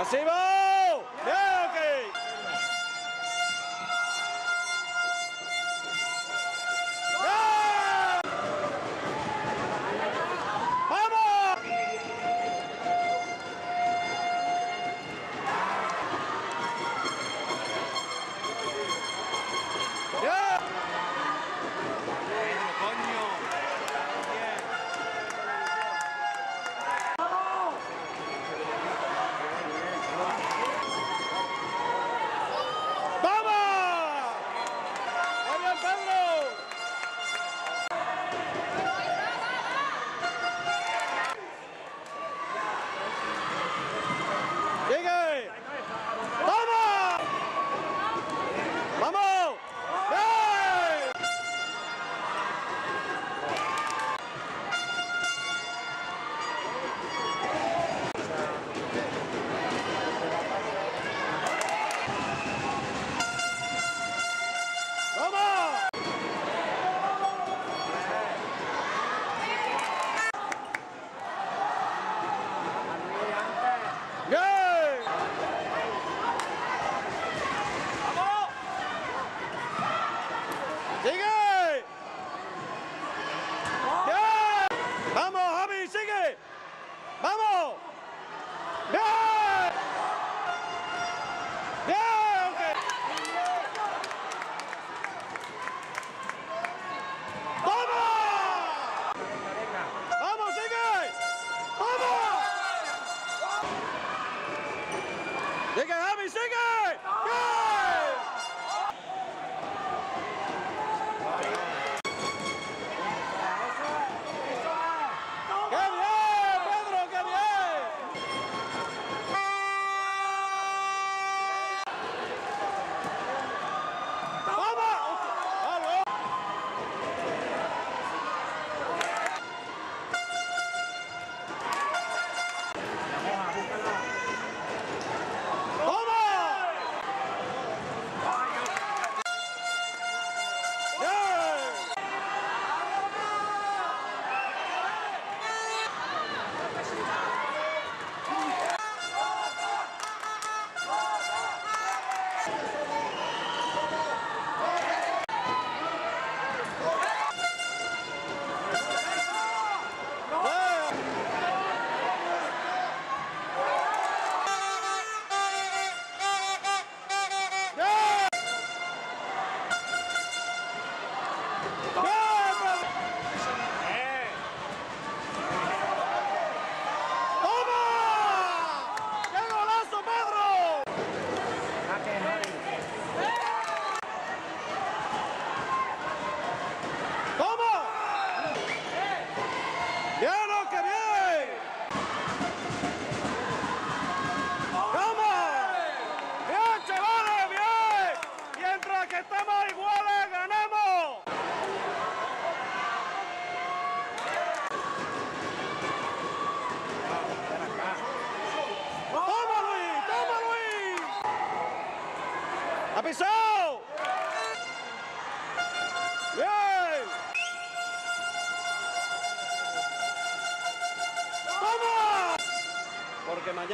Acima!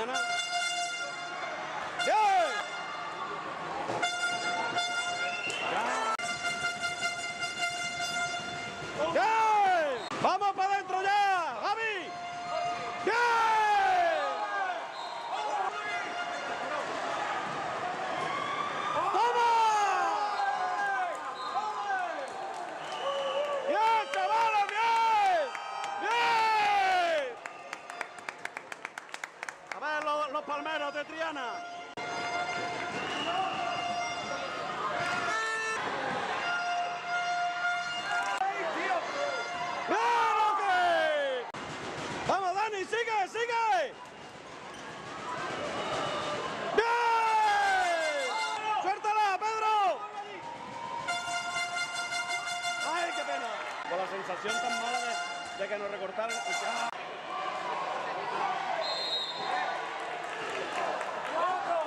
है ना Palmeros de Triana. ¡Vamos, Dani! ¡Sigue, sigue! ¡Bien! ¡Suéltala, Pedro! ¡Ay, qué pena! Con la sensación tan mala de, que nos recortaron. Welcome.